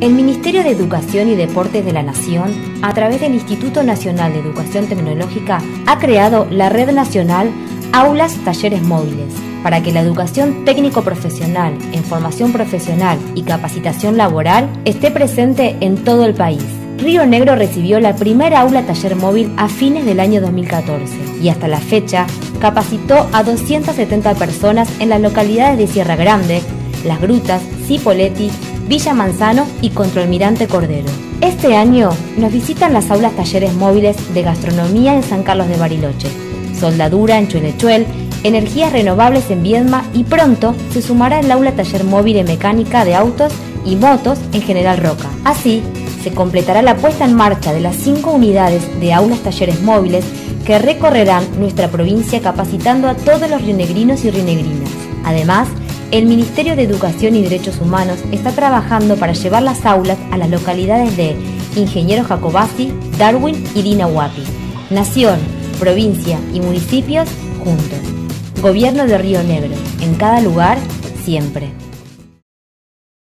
El Ministerio de Educación y Deportes de la Nación, a través del Instituto Nacional de Educación Tecnológica, ha creado la Red Nacional Aulas Talleres Móviles para que la educación técnico-profesional en formación profesional y capacitación laboral esté presente en todo el país. Río Negro recibió la primera aula taller móvil a fines del año 2014 y hasta la fecha capacitó a 270 personas en las localidades de Sierra Grande, Las Grutas, Cipolletti, Villa Manzano y Controlmirante Cordero. Este año nos visitan las aulas talleres móviles de gastronomía en San Carlos de Bariloche, soldadura en Chuelechuel, energías renovables en Viedma y pronto se sumará el aula taller móvil en mecánica de autos y motos en General Roca. Así, se completará la puesta en marcha de las cinco unidades de aulas talleres móviles que recorrerán nuestra provincia capacitando a todos los rionegrinos y rionegrinas. Además, el Ministerio de Educación y Derechos Humanos está trabajando para llevar las aulas a las localidades de Ingeniero Jacobasi, Darwin y Dinahuapi. Nación, provincia y municipios juntos. Gobierno de Río Negro, en cada lugar, siempre.